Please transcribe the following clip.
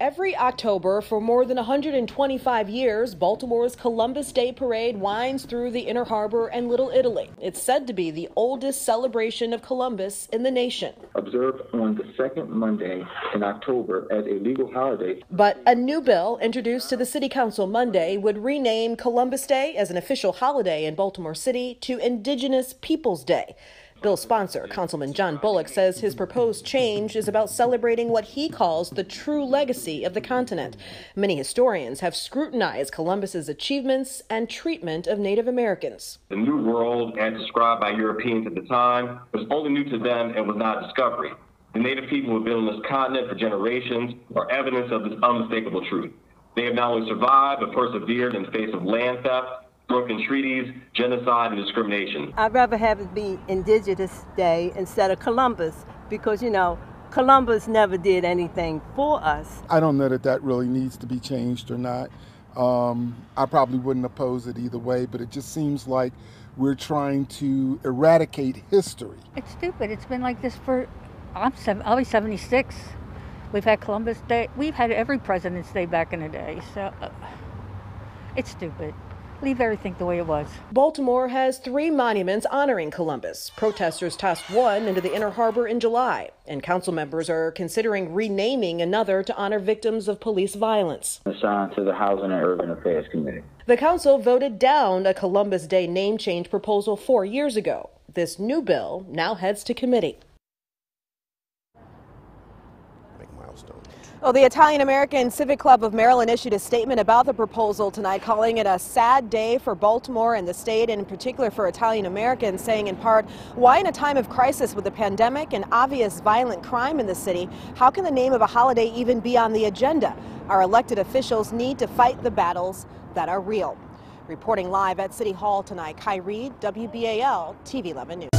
Every October for more than 125 years, Baltimore's Columbus Day Parade winds through the Inner Harbor and Little Italy. It's said to be the oldest celebration of Columbus in the nation. Observed on the second Monday in October as a legal holiday. But a new bill introduced to the City Council Monday would rename Columbus Day as an official holiday in Baltimore City to Indigenous Peoples Day. Bill sponsor, Councilman John Bullock, says his proposed change is about celebrating what he calls the true legacy of the continent. Many historians have scrutinized Columbus's achievements and treatment of Native Americans. The New World, as described by Europeans at the time, was only new to them and was not discovery. The Native people who have been on this continent for generations are evidence of this unmistakable truth. They have not only survived but persevered in the face of land theft, broken treaties, genocide, and discrimination. I'd rather have it be Indigenous Day instead of Columbus because, you know, Columbus never did anything for us. I don't know that that really needs to be changed or not. Um, I probably wouldn't oppose it either way, but it just seems like we're trying to eradicate history. It's stupid. It's been like this for, I'm seven, I'll be 76. We've had Columbus Day. We've had every President's Day back in the day. So uh, it's stupid leave everything the way it was. Baltimore has three monuments honoring Columbus. Protesters tossed one into the Inner Harbor in July, and council members are considering renaming another to honor victims of police violence. Assigned to the Housing and Urban Affairs Committee. The council voted down a Columbus Day name change proposal four years ago. This new bill now heads to committee. Well, the Italian American Civic Club of Maryland issued a statement about the proposal tonight, calling it a sad day for Baltimore and the state, and in particular for Italian Americans, saying in part, why in a time of crisis with the pandemic and obvious violent crime in the city, how can the name of a holiday even be on the agenda? Our elected officials need to fight the battles that are real. Reporting live at City Hall tonight, Reed, WBAL TV 11 News.